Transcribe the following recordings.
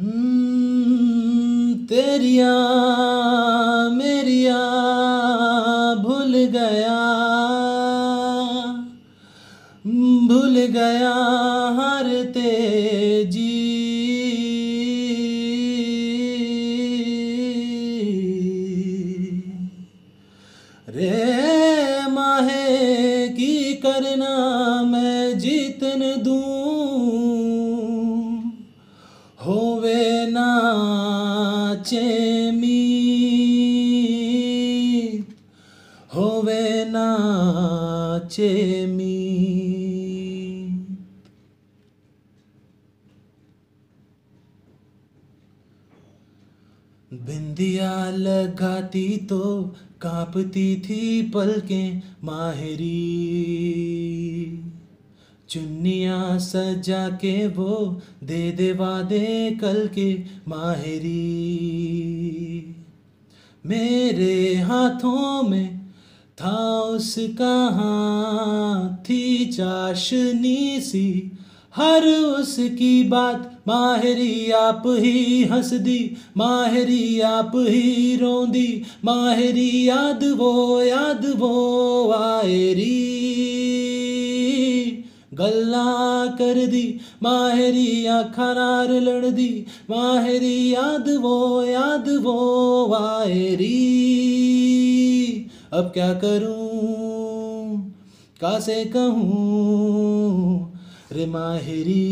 हम्म, तेरिया मेरिया भूल गया। भूल गया हर तेज़ी। रे माहे की करना मैं जीतन दूँ। होवे ना चेमी होवे ना चेमी बिंदिया लगाती तो कांपती थी पलकें माहिरी। चुन्नियाँ सजा के वो दे दे वादे कल के माहिरी। मेरे हाथों में था उसका हाथ थी चाशनी सी, हर उसकी बात माहिरी आप ही हंस दी माहिरी आप ही रोंदी, माहिरी याद वो याद वो आएरी। गल्ला कर दी माहिरी आखा नार लड़ दी माहिरी याद वो याद वो आएरी अब क्या करूँ, कासे कहूँ रे माहिरी?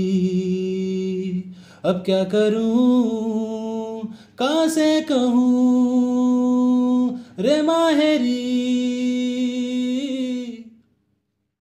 अब क्या करूँ कहाँ से कहूँ रे माहिरी?